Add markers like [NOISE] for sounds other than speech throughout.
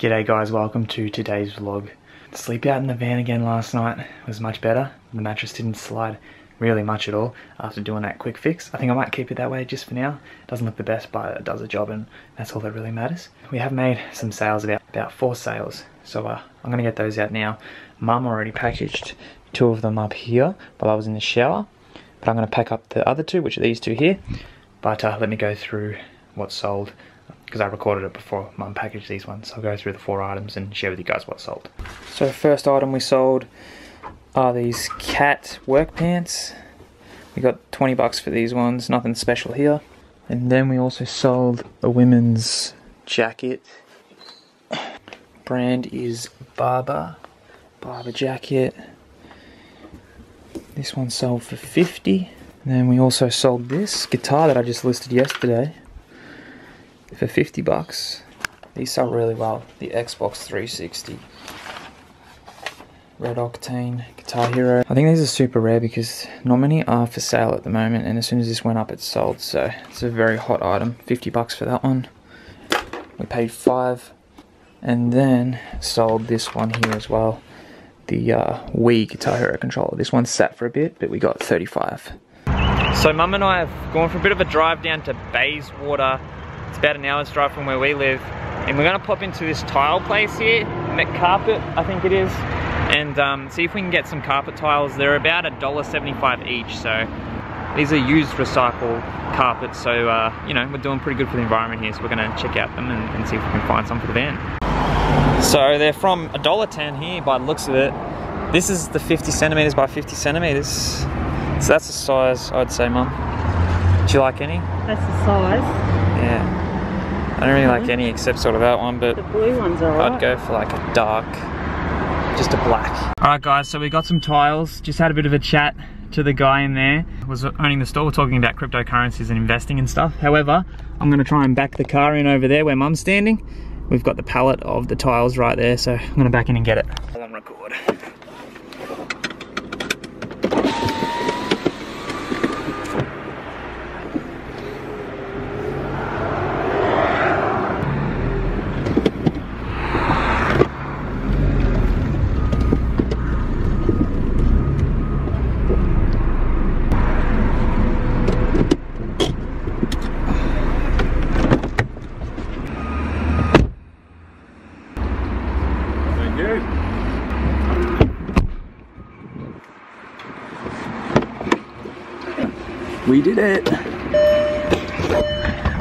G'day guys, welcome to today's vlog. Sleep out in the van again last night was much better. The mattress didn't slide really much at all after doing that quick fix. I think I might keep it that way just for now. Doesn't look the best, but it does a job and that's all that really matters. We have made some sales, about, about four sales. So uh, I'm gonna get those out now. Mum already packaged two of them up here while I was in the shower. But I'm gonna pack up the other two, which are these two here. But uh, let me go through what's sold because I recorded it before mum packaged these ones. I'll go through the four items and share with you guys what sold. So first item we sold are these cat work pants. We got 20 bucks for these ones, nothing special here. And then we also sold a women's jacket. [COUGHS] Brand is Barbour. Barbour jacket. This one sold for 50. And then we also sold this guitar that I just listed yesterday for 50 bucks. These sell really well. The Xbox 360. Red Octane Guitar Hero. I think these are super rare because not many are for sale at the moment and as soon as this went up it sold so it's a very hot item. 50 bucks for that one. We paid 5 and then sold this one here as well. The uh, Wii Guitar Hero controller. This one sat for a bit but we got 35. So mum and I have gone for a bit of a drive down to Bayswater it's about an hour's drive from where we live. And we're gonna pop into this tile place here, McCarpet, I think it is, and um, see if we can get some carpet tiles. They're about $1.75 each, so these are used recycled carpets, so uh, you know, we're doing pretty good for the environment here, so we're gonna check out them and, and see if we can find some for the van. So they're from $1.10 here by the looks of it. This is the 50 centimeters by 50 centimeters. So that's the size, I'd say, Mum. Do you like any? That's the size. Yeah. I don't really like any except sort of that one, but the blue one's alright. I'd go for like a dark, just a black. Alright guys, so we got some tiles, just had a bit of a chat to the guy in there, was owning the store, talking about cryptocurrencies and investing and stuff. However, I'm gonna try and back the car in over there where mum's standing. We've got the pallet of the tiles right there, so I'm gonna back in and get it. On record. We did it.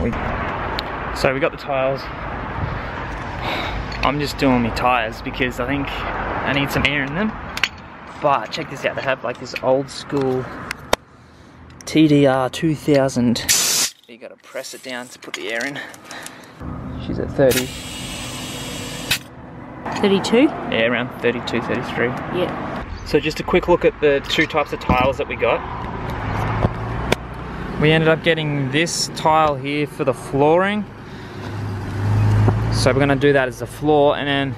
We, so we got the tiles. I'm just doing my tires because I think I need some air in them. But check this out, they have like this old school TDR 2000. You gotta press it down to put the air in. She's at 30. 32? Yeah, around 32, 33. Yeah. So just a quick look at the two types of tiles that we got. We ended up getting this tile here for the flooring. So we're gonna do that as the floor and then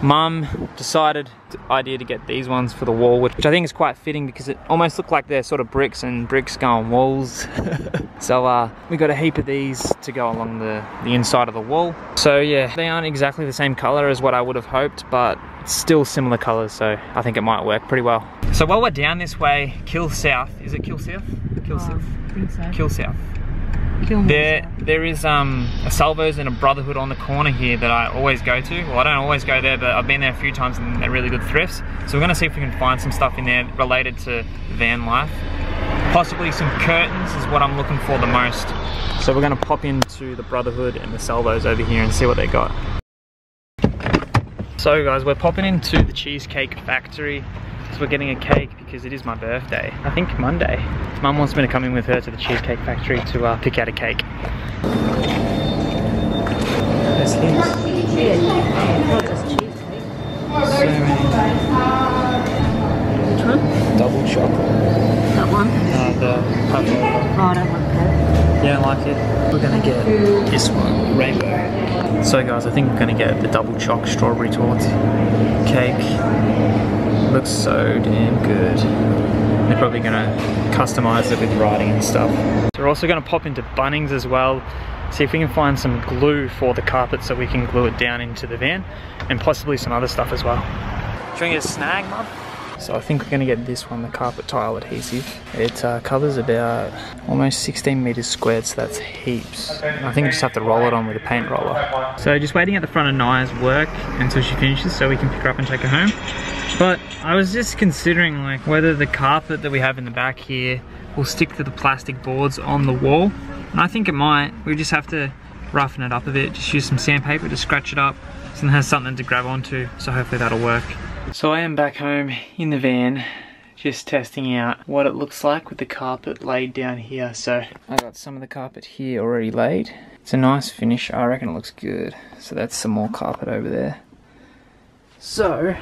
mum decided the idea to get these ones for the wall, which I think is quite fitting because it almost looked like they're sort of bricks and bricks go on walls. [LAUGHS] so uh, we got a heap of these to go along the, the inside of the wall. So yeah, they aren't exactly the same color as what I would have hoped, but still similar colors, so I think it might work pretty well. So while we're down this way, Kill South, is it Kill South? Kill Oh, South? I think so. Kill South. Kill There, there is um, a Salvos and a Brotherhood on the corner here that I always go to. Well, I don't always go there, but I've been there a few times and they're really good thrifts. So we're gonna see if we can find some stuff in there related to van life. Possibly some curtains is what I'm looking for the most. So we're gonna pop into the Brotherhood and the Salvos over here and see what they got. So guys, we're popping into the Cheesecake Factory. So we're getting a cake because it is my birthday. I think Monday. Mum wants me to come in with her to the Cheesecake Factory to uh, pick out a cake. There's his. Yeah. Not just cheesecake. So many. Which one? Double chocolate. That one? Uh, the pavlova. Oh, I don't like that. We're gonna get this one, rainbow. So guys, I think we're gonna get the double choc strawberry torte cake. Looks so damn good. They're probably gonna customize it with writing and stuff. So we're also gonna pop into Bunnings as well. see if we can find some glue for the carpet so we can glue it down into the van and possibly some other stuff as well. Want to get a snag, Mum? So I think we're going to get this one, the carpet tile adhesive. It uh, covers about almost 16 meters squared, so that's heaps. I think we just have to roll it on with a paint roller. So just waiting at the front of Naya's work until she finishes so we can pick her up and take her home. But I was just considering like whether the carpet that we have in the back here will stick to the plastic boards on the wall. And I think it might. We just have to roughen it up a bit. Just use some sandpaper to scratch it up so it has something to grab onto. So hopefully that'll work. So I am back home in the van, just testing out what it looks like with the carpet laid down here. So I got some of the carpet here already laid. It's a nice finish, I reckon it looks good. So that's some more carpet over there. So,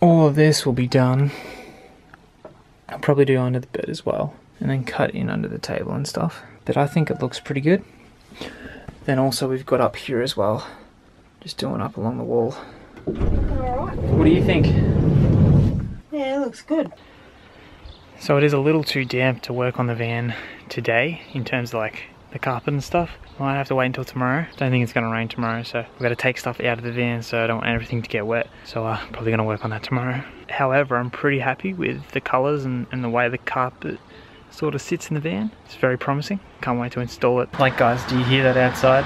all of this will be done. I'll probably do under the bed as well, and then cut in under the table and stuff. But I think it looks pretty good. Then also we've got up here as well, just doing up along the wall. Alright. What do you think? Yeah, it looks good. So it is a little too damp to work on the van today in terms of like the carpet and stuff. Might have to wait until tomorrow. Don't think it's gonna rain tomorrow, so we've got to take stuff out of the van so I don't want everything to get wet. So I'm uh, probably gonna work on that tomorrow. However, I'm pretty happy with the colours and, and the way the carpet sort of sits in the van. It's very promising. Can't wait to install it. Like guys, do you hear that outside?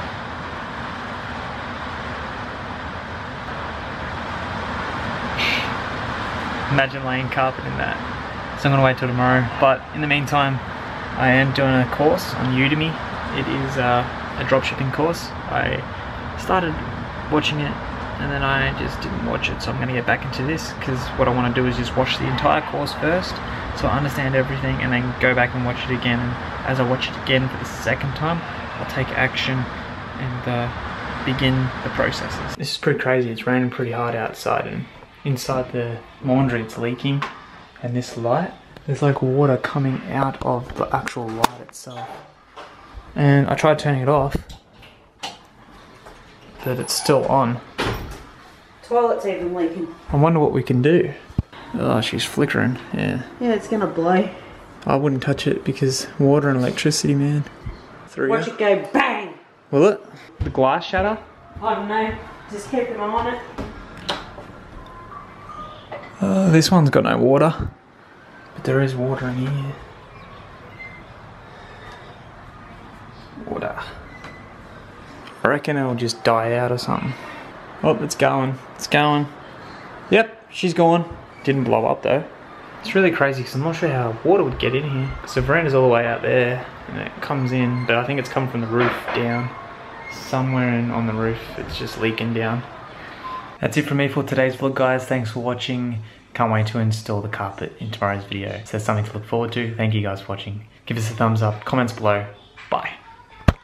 Imagine laying carpet in that. So I'm gonna wait till tomorrow. But in the meantime, I am doing a course on Udemy. It is uh, a dropshipping course. I started watching it and then I just didn't watch it. So I'm gonna get back into this because what I wanna do is just watch the entire course first so I understand everything and then go back and watch it again. And as I watch it again for the second time, I'll take action and uh, begin the processes. This is pretty crazy. It's raining pretty hard outside and inside the laundry it's leaking and this light there's like water coming out of the actual light itself and I tried turning it off but it's still on Toilet's even leaking. I wonder what we can do oh she's flickering yeah Yeah, it's gonna blow. I wouldn't touch it because water and electricity man Through Watch it go bang! will it the glass shatter I don't know. Just keep an eye on it. Uh, this one's got no water, but there is water in here. Water. I reckon it'll just die out or something. Oh, it's going. It's going. Yep, she's gone. Didn't blow up though. It's really crazy because I'm not sure how water would get in here. Because the veranda's all the way out there and it comes in, but I think it's come from the roof down. Somewhere in, on the roof, it's just leaking down. That's it from me for today's vlog guys. Thanks for watching. Can't wait to install the carpet in tomorrow's video. So that's something to look forward to. Thank you guys for watching. Give us a thumbs up, comments below. Bye.